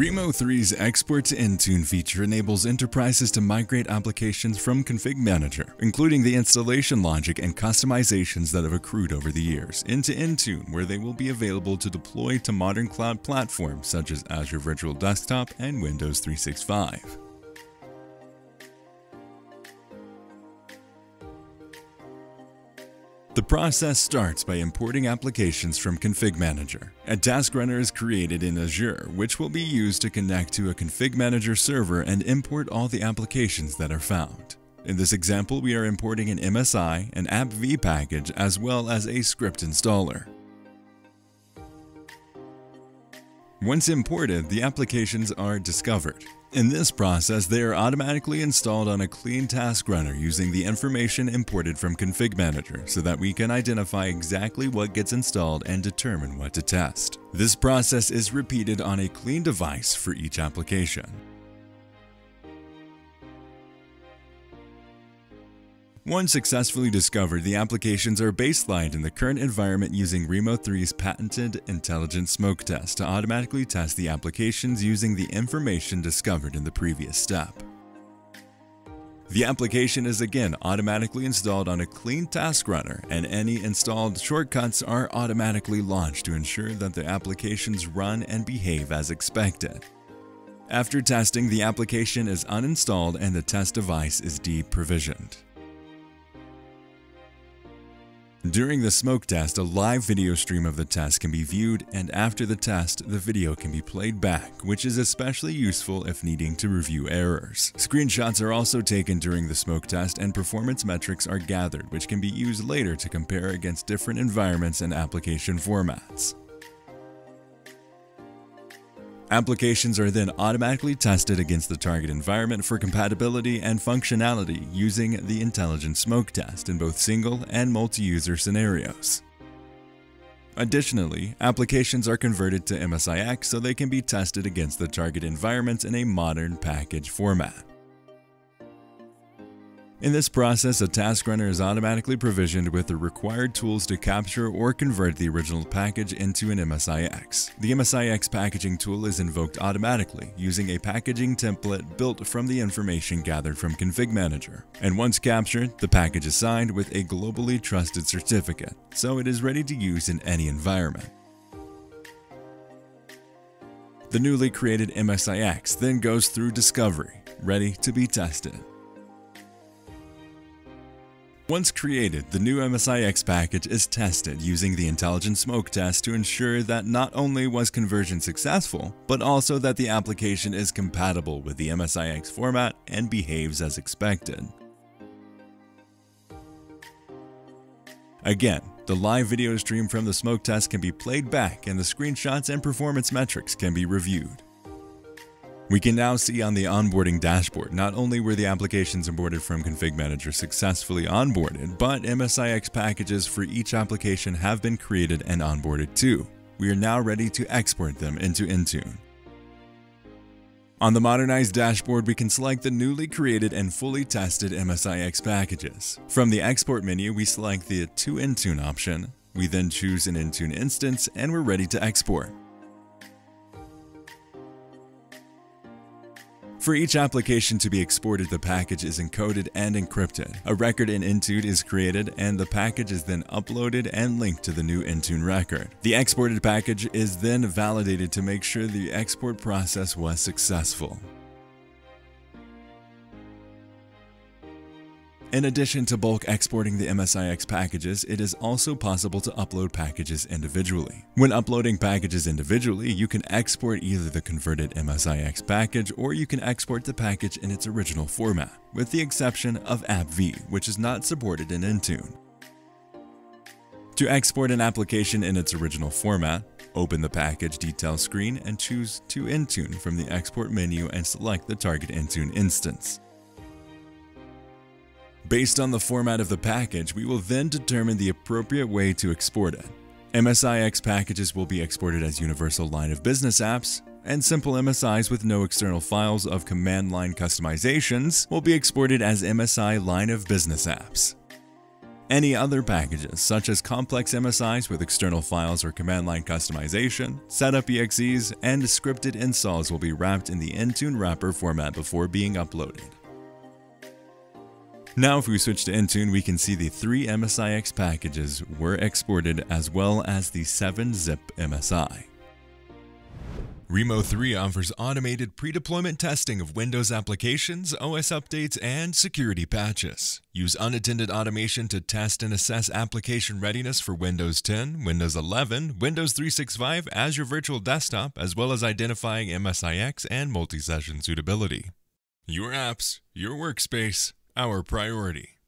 Rimo3's Export to Intune feature enables enterprises to migrate applications from Config Manager, including the installation logic and customizations that have accrued over the years, into Intune, where they will be available to deploy to modern cloud platforms such as Azure Virtual Desktop and Windows 365. Process starts by importing applications from Config Manager. A task runner is created in Azure, which will be used to connect to a Config Manager server and import all the applications that are found. In this example, we are importing an MSI, an AppV package, as well as a script installer. Once imported, the applications are discovered. In this process, they are automatically installed on a clean task runner using the information imported from Config Manager so that we can identify exactly what gets installed and determine what to test. This process is repeated on a clean device for each application. Once successfully discovered, the applications are baselined in the current environment using Rimo3's patented intelligent smoke test to automatically test the applications using the information discovered in the previous step. The application is again automatically installed on a clean task runner and any installed shortcuts are automatically launched to ensure that the applications run and behave as expected. After testing, the application is uninstalled and the test device is deprovisioned. During the smoke test, a live video stream of the test can be viewed and after the test, the video can be played back, which is especially useful if needing to review errors. Screenshots are also taken during the smoke test and performance metrics are gathered, which can be used later to compare against different environments and application formats. Applications are then automatically tested against the target environment for compatibility and functionality using the Intelligent Smoke test in both single and multi-user scenarios. Additionally, applications are converted to MSIX so they can be tested against the target environment in a modern package format. In this process, a task runner is automatically provisioned with the required tools to capture or convert the original package into an MSIX. The MSIX packaging tool is invoked automatically using a packaging template built from the information gathered from Config Manager. And once captured, the package is signed with a globally trusted certificate, so it is ready to use in any environment. The newly created MSIX then goes through discovery, ready to be tested. Once created, the new MSIX package is tested using the Intelligent Smoke test to ensure that not only was conversion successful, but also that the application is compatible with the MSIX format and behaves as expected. Again, the live video stream from the smoke test can be played back and the screenshots and performance metrics can be reviewed. We can now see on the onboarding dashboard not only were the applications imported from Config Manager successfully onboarded, but MSIX packages for each application have been created and onboarded too. We are now ready to export them into Intune. On the modernized dashboard, we can select the newly created and fully tested MSIX packages. From the export menu, we select the To Intune option. We then choose an Intune instance and we're ready to export. For each application to be exported, the package is encoded and encrypted. A record in Intune is created and the package is then uploaded and linked to the new Intune record. The exported package is then validated to make sure the export process was successful. In addition to bulk exporting the MSIX packages, it is also possible to upload packages individually. When uploading packages individually, you can export either the converted MSIX package or you can export the package in its original format, with the exception of AppV, which is not supported in Intune. To export an application in its original format, open the package details screen and choose To Intune from the export menu and select the target Intune instance. Based on the format of the package, we will then determine the appropriate way to export it. MSIX packages will be exported as universal line of business apps, and simple MSIs with no external files of command line customizations will be exported as MSI line of business apps. Any other packages, such as complex MSIs with external files or command line customization, setup EXEs, and scripted installs will be wrapped in the Intune wrapper format before being uploaded. Now if we switch to Intune, we can see the three MSIX packages were exported as well as the 7-zip MSI. Rimo3 offers automated pre-deployment testing of Windows applications, OS updates, and security patches. Use unattended automation to test and assess application readiness for Windows 10, Windows 11, Windows 365, Azure Virtual Desktop, as well as identifying MSIX and multi-session suitability. Your apps, your workspace, our priority.